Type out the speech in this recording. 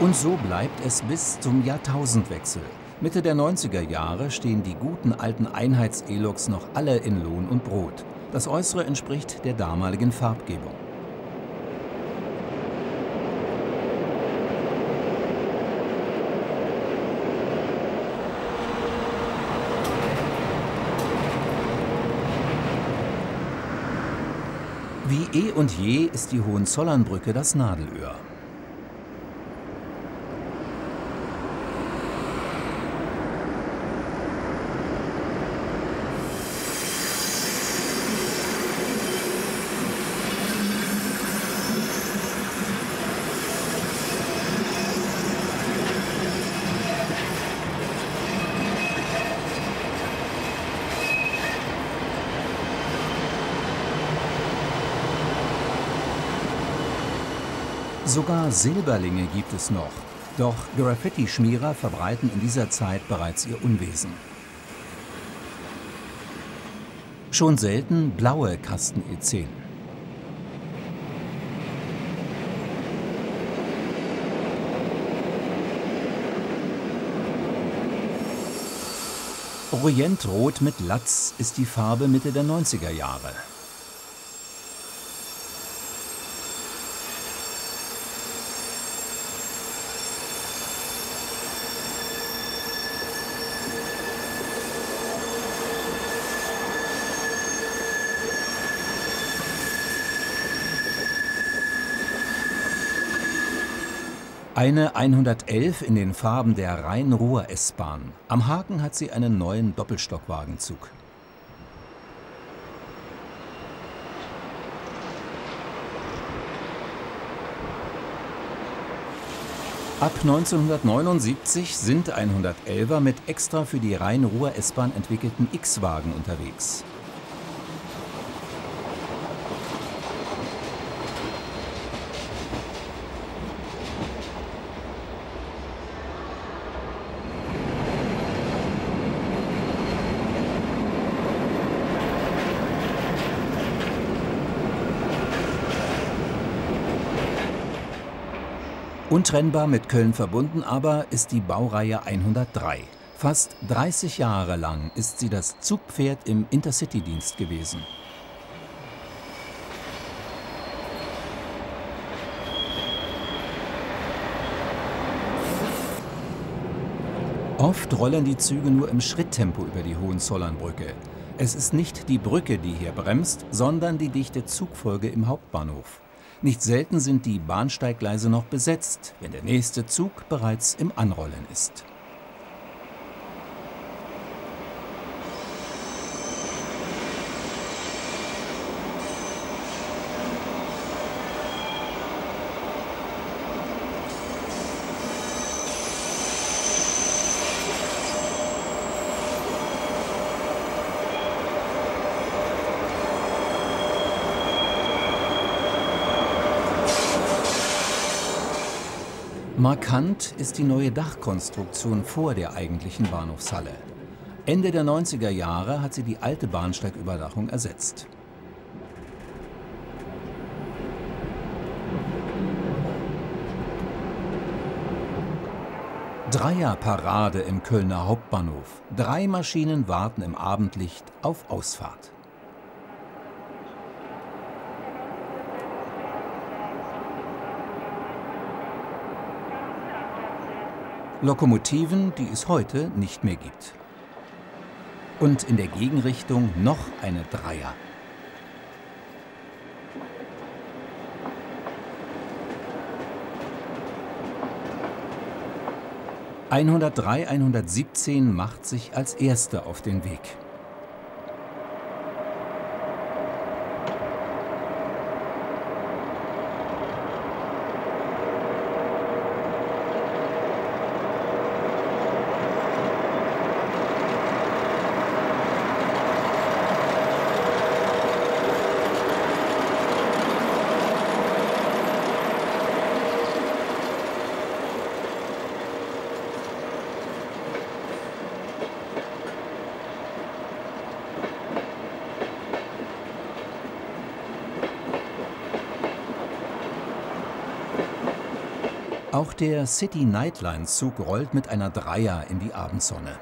Und so bleibt es bis zum Jahrtausendwechsel. Mitte der 90er Jahre stehen die guten alten Einheits-E-Loks noch alle in Lohn und Brot. Das Äußere entspricht der damaligen Farbgebung. Wie eh und je ist die Hohenzollernbrücke das Nadelöhr. Sogar Silberlinge gibt es noch. Doch Graffiti-Schmierer verbreiten in dieser Zeit bereits ihr Unwesen. Schon selten blaue Kasten E10. Orientrot mit Latz ist die Farbe Mitte der 90er Jahre. Eine 111 in den Farben der Rhein-Ruhr S-Bahn. Am Haken hat sie einen neuen Doppelstockwagenzug. Ab 1979 sind 111er mit extra für die Rhein-Ruhr S-Bahn entwickelten X-Wagen unterwegs. Untrennbar mit Köln verbunden aber ist die Baureihe 103. Fast 30 Jahre lang ist sie das Zugpferd im Intercity-Dienst gewesen. Oft rollen die Züge nur im Schritttempo über die Hohenzollernbrücke. Es ist nicht die Brücke, die hier bremst, sondern die dichte Zugfolge im Hauptbahnhof. Nicht selten sind die Bahnsteiggleise noch besetzt, wenn der nächste Zug bereits im Anrollen ist. Markant ist die neue Dachkonstruktion vor der eigentlichen Bahnhofshalle. Ende der 90er Jahre hat sie die alte Bahnsteigüberdachung ersetzt. Dreierparade im Kölner Hauptbahnhof. Drei Maschinen warten im Abendlicht auf Ausfahrt. Lokomotiven, die es heute nicht mehr gibt. Und in der Gegenrichtung noch eine Dreier. »103 117 macht sich als Erste auf den Weg. Auch der City Nightline Zug rollt mit einer Dreier in die Abendsonne.